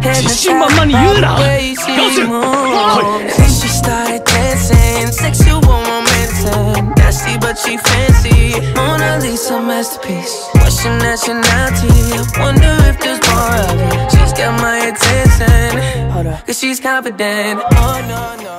自信満々に言うなどうする Then she started dancing, sexual momentum Nasty, but she fancy. Mona Lisa masterpiece. What's your nationality? I wonder if there's more of it. She's got my attention. Hold up, cause she's confident. Oh no, no.